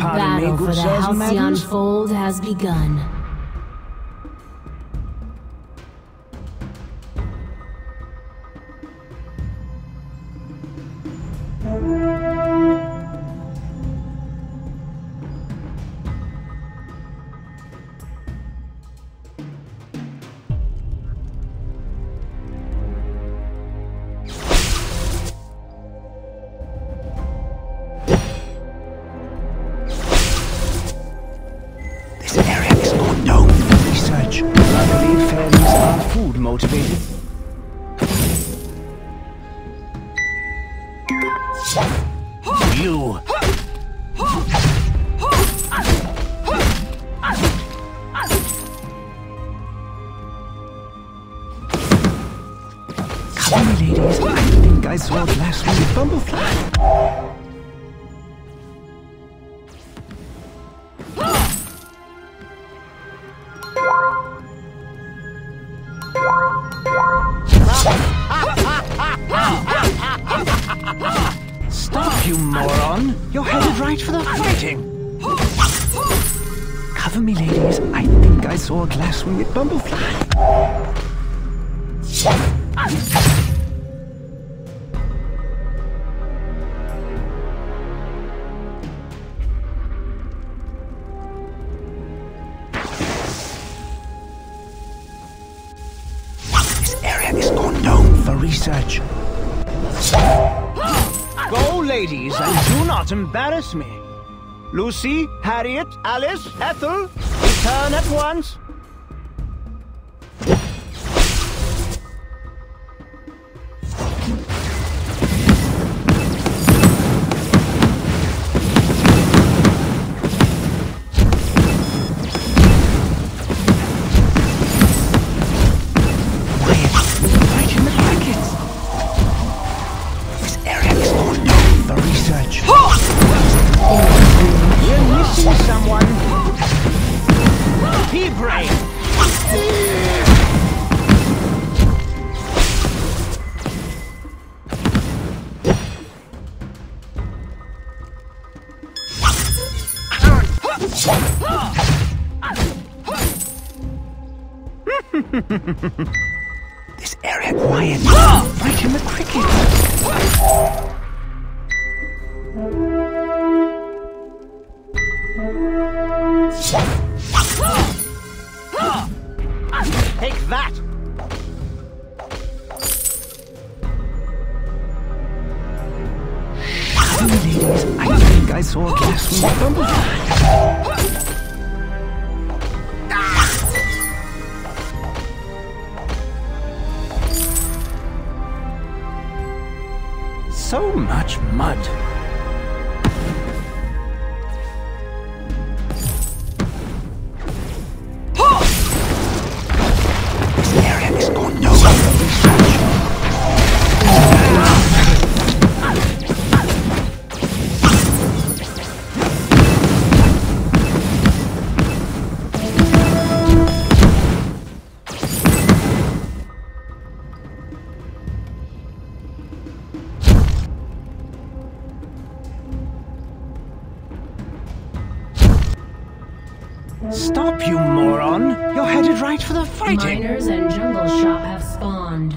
The Pardon battle for the Halcyon? Fold has begun. Motivated. You! Cover me, ladies. I think I saw it last week at Bumblefly. Cover me, ladies. I think I saw a glass wing at Bumblefly. This area is not known for research. Go, ladies, and do not embarrass me. Lucy, Harriet, Alice, Ethel, return at once. Take that! Ladies. I think I saw a wing Stop, you moron! You're headed right for the fighting! Miners and Jungle Shop have spawned.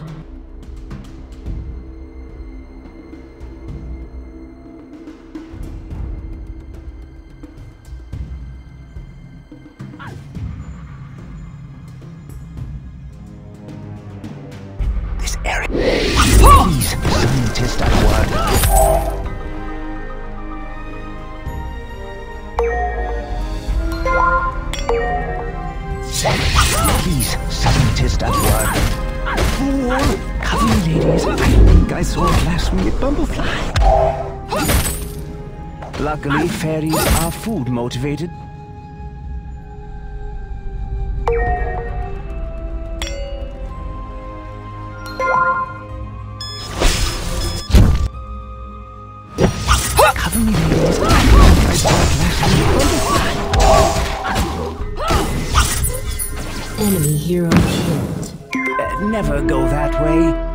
Scientist at work. Cover me, ladies. I think I saw a glass wing at Bumblefly. Luckily, fairies are food motivated. Enemy hero killed. Uh, never go that way.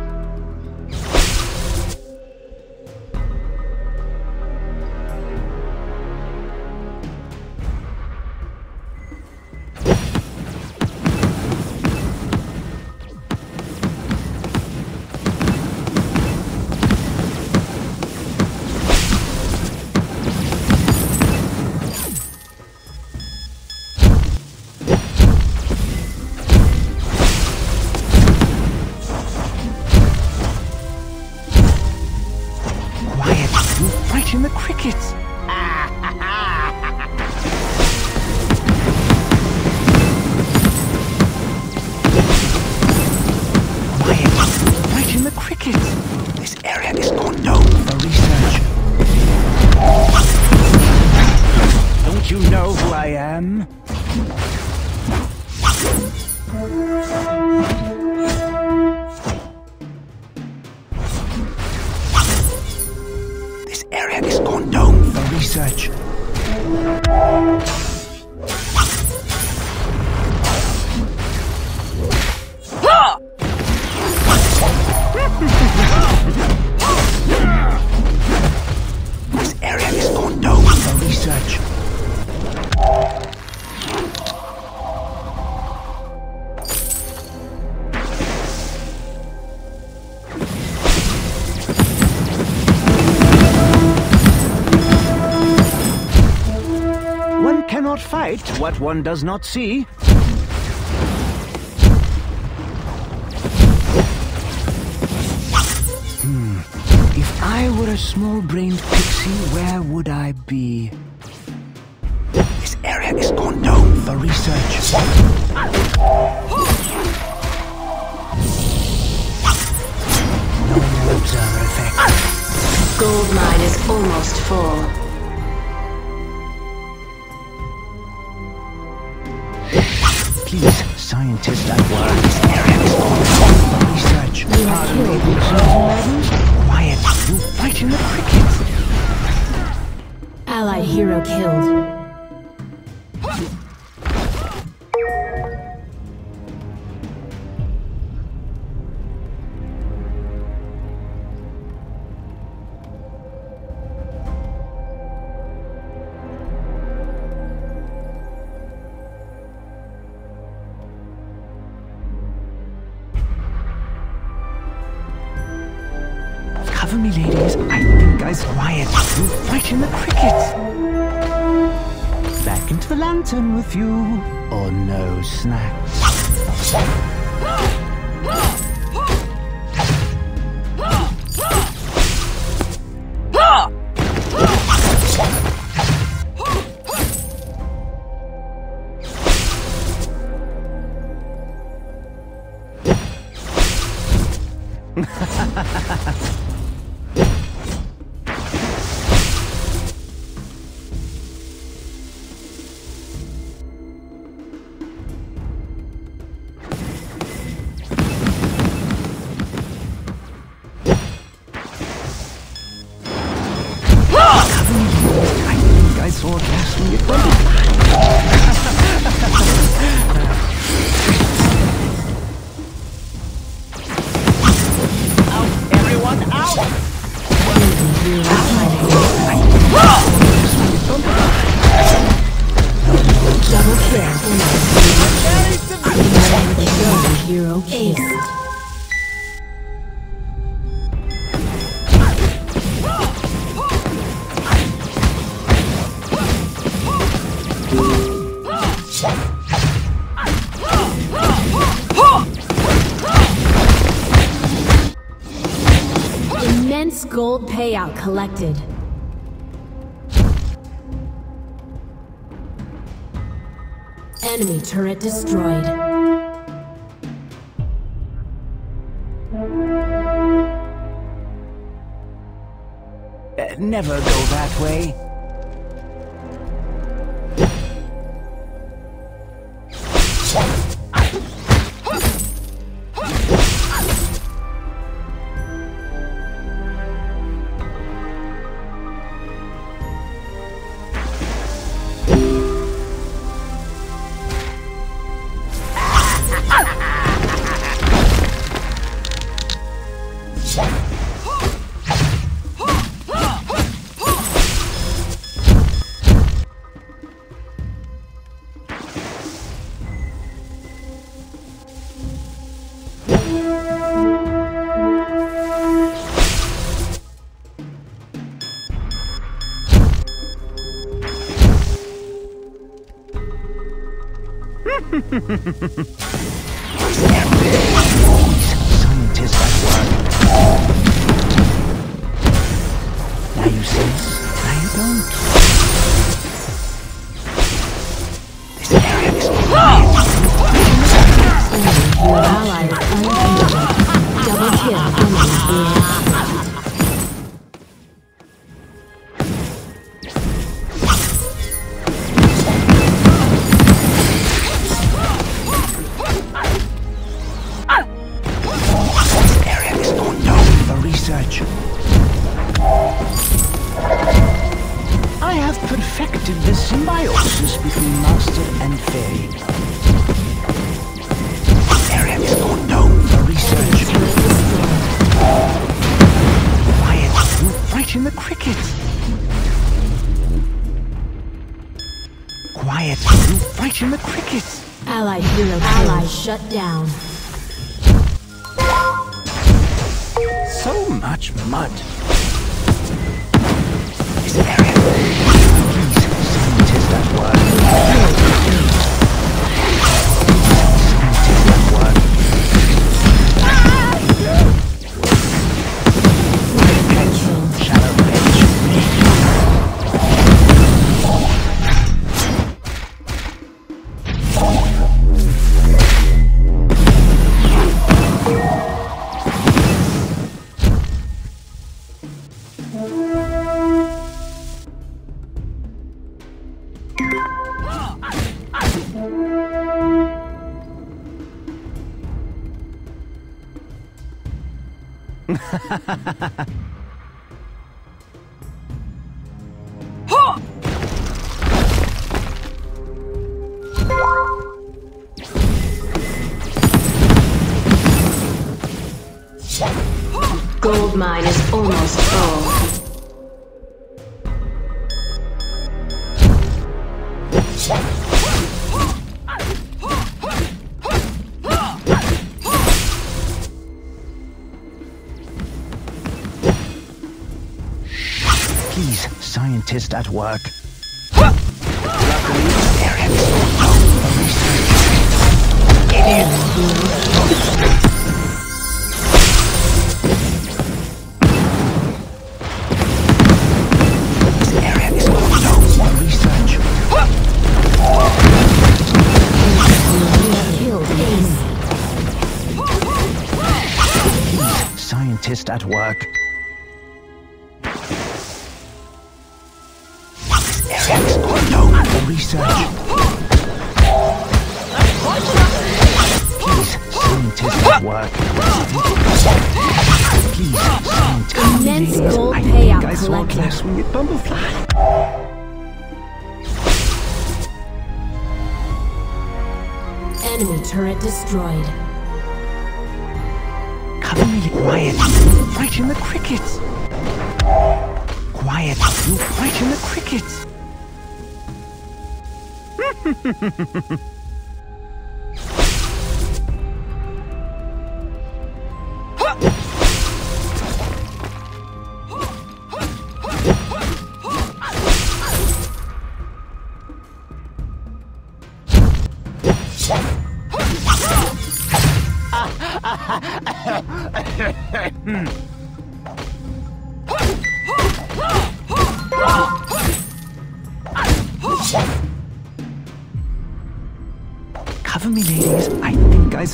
Fight what one does not see. Hmm. If I were a small-brained pixie, where would I be? This area is unknown for research. No observer effect. Gold mine is almost full. Scientists at work, this area is unknown for research. Pardon me, madam? Quiet, you frighten the crickets. Allied hero killed. Cover me, ladies. I think I quiet. You frighten the crickets. Back into the lantern with you, or no snacks. Hero ace. Immense gold payout collected. Enemy turret destroyed. Never go that way. Now you sense, now you don't. This area is Your ally is. Quiet, you frighten the crickets. Quiet, you frighten the crickets. Allied hero Ally shut down. So much mud. This area. Please, scientist at work. Gold mine is almost full. Scientist at work. Research. Please, at work. Please. Immense gold I payout I saw a collected. glass-winged bumblefly. Enemy turret destroyed. Cover me quiet. Frighten the crickets. Quiet. You frighten the crickets. Me, ladies. I think I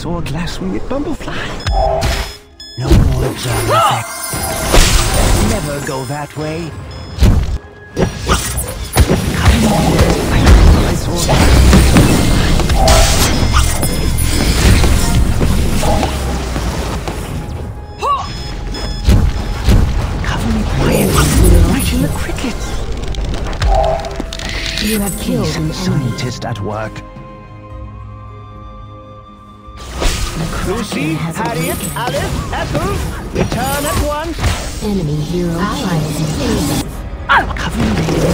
saw a glass-winged bumblefly. No more observer ah! effect. Never go that way. Cover me, ladies. I think I saw a Cover me quiet. Right in the crickets. You have killed an enemy. Scientist at work. Has awakened. Alice, Ethel, return at once. Enemy hero Allies Ace. Cover me,